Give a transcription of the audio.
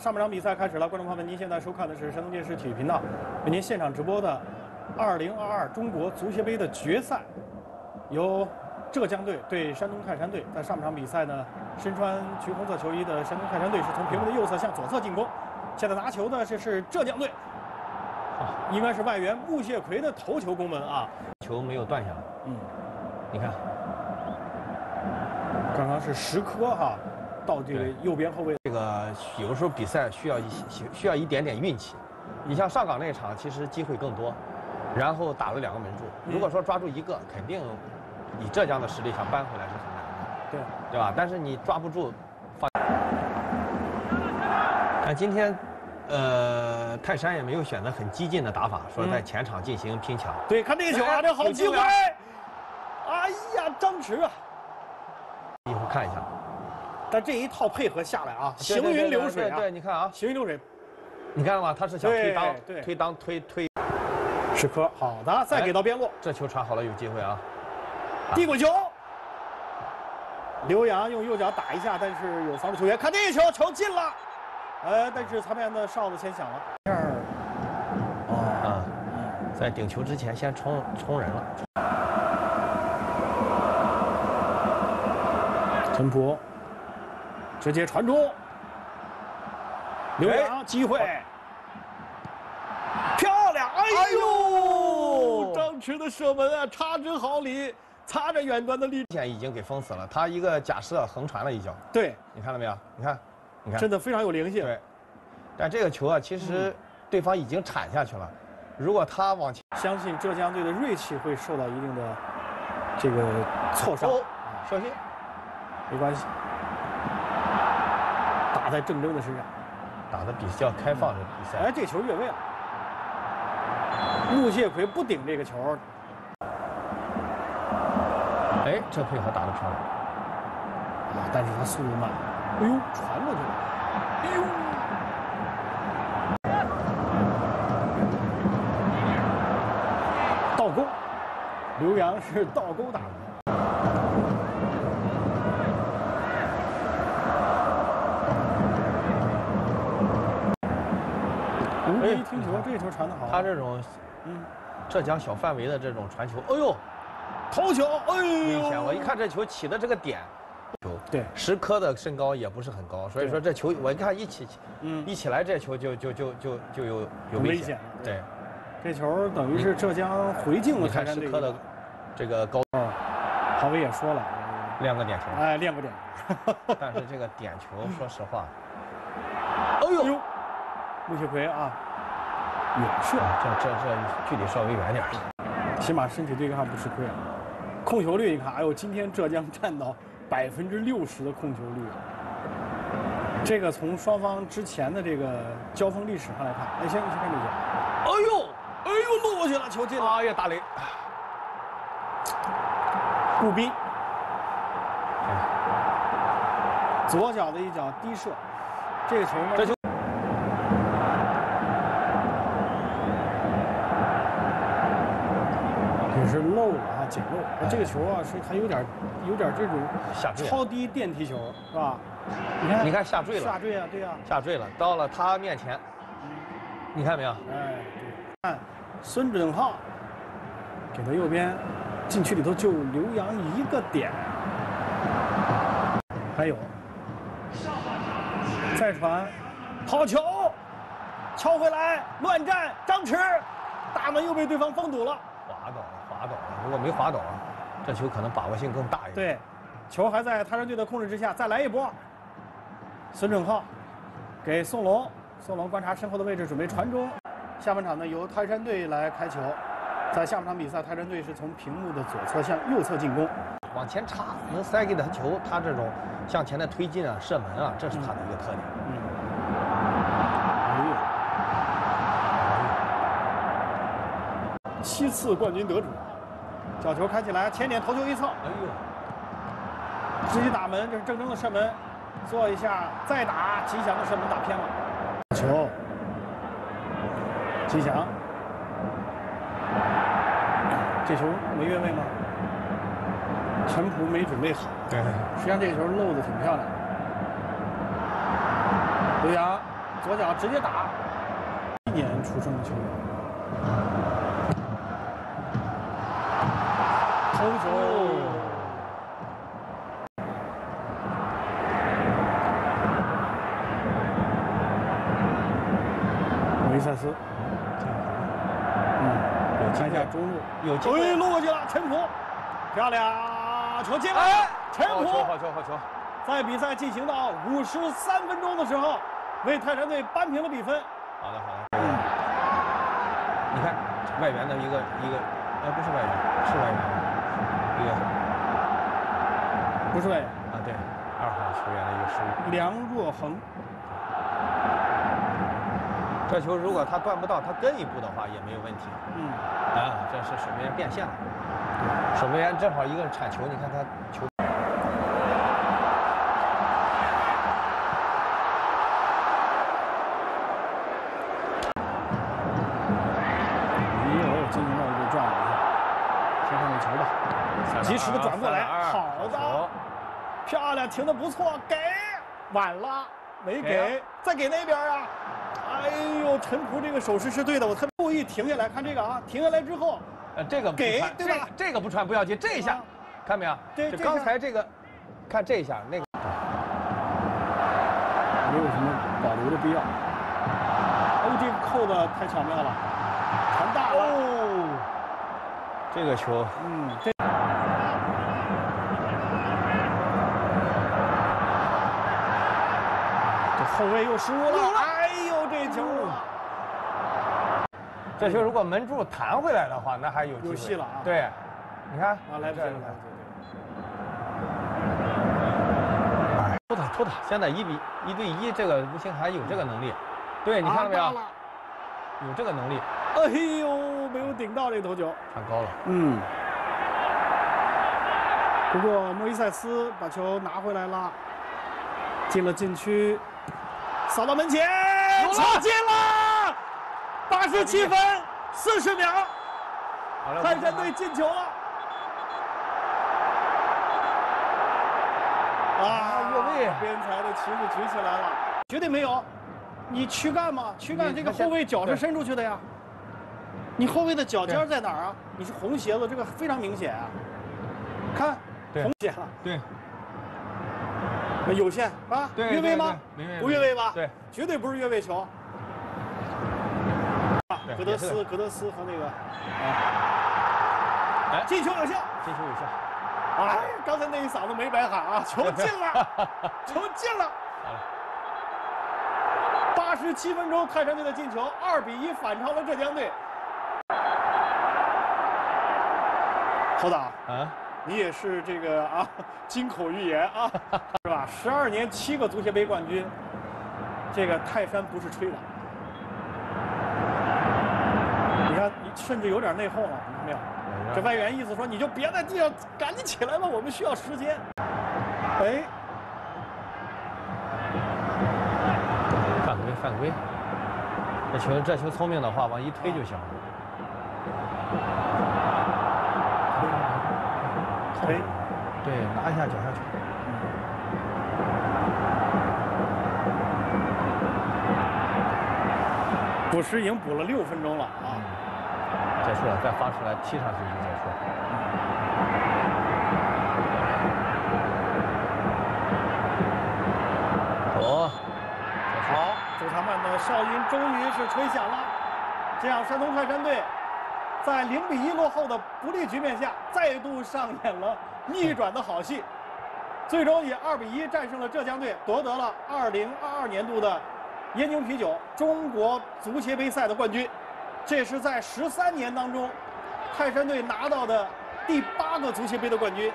上半场比赛开始了，观众朋友们，您现在收看的是山东电视体育频道为您现场直播的2022中国足协杯的决赛，由浙江队对山东泰山队。在上半场比赛呢，身穿橘红色球衣的山东泰山队是从屏幕的右侧向左侧进攻。现在拿球的这是浙江队，啊，应该是外援穆谢奎的头球攻门啊，球没有断下来。嗯，你看，刚刚是石科哈。到这个右边后卫，这个有时候比赛需要一需需要一点点运气。你像上港那场，其实机会更多，然后打了两个门柱。如果说抓住一个，肯定以浙江的实力想扳回来是很难的，对对吧？但是你抓不住，放。但今天，呃，泰山也没有选择很激进的打法，说在前场进行拼抢。对，看这个球啊，这好机会！哎呀，张弛啊！一会儿看一下。但这一套配合下来啊，行云流水啊！对，你看啊，行云流水，你看了吗？他是想推裆，推裆，推推。史科，好的，再给到边路，这球传好了，有机会啊！递滚球，刘洋用右脚打一下，但是有防守球员看这球，球进了，呃，但是裁判员的哨子先响了。这儿，哦，在顶球之前先冲冲人了。陈普。直接传中，刘洋机会，漂亮！哎呦，张弛的射门啊，差之毫厘，擦着远端的力线已经给封死了。他一个假射横传了一脚，对，你看到没有？你看，你看，真的非常有灵性。对，但这个球啊，其实对方已经铲下去了。如果他往前，相信浙江队的锐气会受到一定的这个挫伤。小心，没关系。打在郑铮的身上，打的比较开放的比赛。哎，这球越位了。穆谢奎不顶这个球。哎，这配合打得漂亮。啊，但是他速度慢。哎呦，传过去了。哎呦！倒钩，刘洋是倒钩打的。哎，听球，这球传的好。他这种，嗯，浙江小范围的这种传球，哎呦，头球，哎呦，危险！我一看这球起的这个点，球，对，石科的身高也不是很高，所以说这球我一看一起，嗯，一起来这球就就就就就有有危险。对，这球等于是浙江回敬了泰山石科的这个高。郝伟也说了，练个点球。哎，练个点球。但是这个点球，说实话，哎呦，穆谢奎啊。远射，这这这距离稍微远点起码身体对抗不吃亏啊。控球率你看，哎呦，今天浙江占到百分之六十的控球率，这个从双方之前的这个交锋历史上来看，哎，先先看这球，哎呦，哎呦，落过去了，球进了，哎呀，打雷，顾斌，左脚的一脚低射，这个球呢？漏了啊，捡漏。这个球啊，是还有点，有点这种下坠，超低电梯球，是吧？你看，你看下坠了，下坠啊，对啊，下坠了，到了他面前，你看没有？哎，看孙准浩给他右边，禁区里头就刘洋一个点，还有再传，好球，敲回来，乱战，张弛，大门又被对方封堵了。如果没滑倒啊，这球可能把握性更大一点。对，球还在泰山队的控制之下，再来一波。孙正浩给宋龙，宋龙观察身后的位置，准备传中。下半场呢，由泰山队来开球。在下半场比赛，泰山队是从屏幕的左侧向右侧进攻，往前插，能塞给他球，他这种向前的推进啊、射门啊，这是他的一个特点。嗯。七次冠军得主。角球开起来，前点头球一蹭，哎呦！直接打门，这是郑铮的射门，做一下再打，吉祥的射门打偏了。球，吉祥，这球没越位吗？陈普没准备好。对。实际上这个球漏的挺漂亮。刘洋，左脚直接打。一年出生的球员，头球。维塞斯，嗯，看一下中路，有机会哎，落过去了，陈普，漂亮，球进了，陈普好球，好球，好球！在比赛进行到五十三分钟的时候，为泰山队扳平了比分。好的，好的。你看外援的一个一个，哎，不是外援，是外援吗？一个不是外援，啊，对，二号球员的一个失误。梁若恒，这球如果他断不到，他跟一步的话也没有问题。嗯，啊，这是守门员变线了。守门员正好一个铲球，你看他球。漂亮，停的不错，给，晚了，没给，再给那边啊。哎呦，陈普这个手势是对的，我特别故意停下来看这个啊，停下来之后，呃，这个给对吧？这这个不传不要紧，这一下啊，看没有？这刚才这个，看这一下，那个。没有什么保留的必要。哦，这个扣的太巧妙了，传大了。哦，这个球。嗯，这后卫又失误了。哎呦，这球啊！这球如果门柱弹回来的话，那还有有戏了啊对，你看啊，来不及了，这来不及了。出他出他，现在一比一对一，这个吴兴涵有这个能力。对，你看到没有？有这个能力，哎呦，没有顶到这头球。传高了。嗯。不过莫伊塞斯把球拿回来了，进了禁区，扫到门前，有了球进了，八十七分，四十秒，泰山队进球了。啊，越位边裁的旗子举起来了，绝对没有。你躯干嘛？躯干这个后卫脚是伸出去的呀。你后卫的脚尖在哪儿啊？你是红鞋子，这个非常明显啊。看，红鞋了，对有限啊？对越位吗？不越位吧？对，绝对不是越位球。对格德斯，格德斯和那个，哎进球有效。进球有效。哎，刚才那一嗓子没白喊啊，球进了，球进了。八十七分钟，泰山队的进球，二比一反超了浙江队。侯导，啊，你也是这个啊，金口玉言啊，是吧？十二年七个足协杯冠军，这个泰山不是吹的。你看，你甚至有点内讧了，你看没有？这外援意思说，你就别在地上，赶紧起来吧，我们需要时间。哎，犯规犯规。这球这球聪明的话，往一推就行了。推，对，拿一下脚下球。补时已经补了六分钟了啊！结束了，再发出来踢上去就结束了。哦，好，主裁判的哨音终于是吹响了，这样山东泰山队在零比一落后的不利局面下，再度上演了逆转的好戏，最终以二比一战胜了浙江队，夺得了二零二二年度的燕京啤酒中国足协杯赛的冠军，这是在十三年当中泰山队拿到的第八个足协杯的冠军。